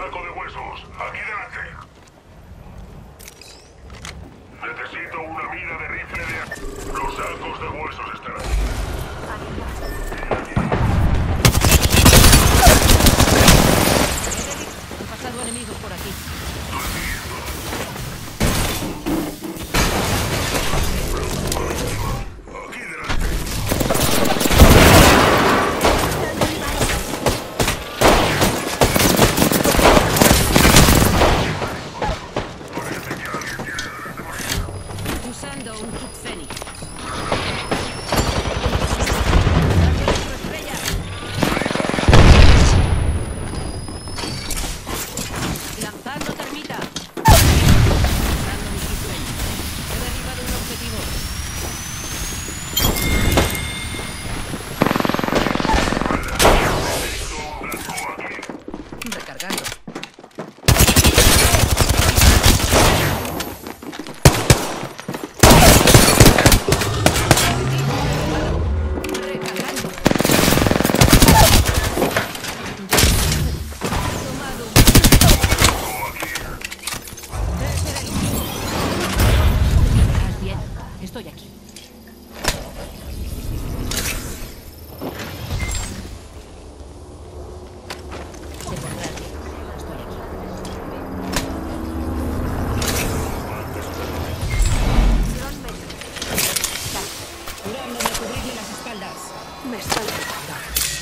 saco de huesos. Aquí delante. Necesito una mina de rifle de... Los sacos de huesos están enemigos por aquí. を浮くせに。Cubrirle las espaldas. Me estoy dejando.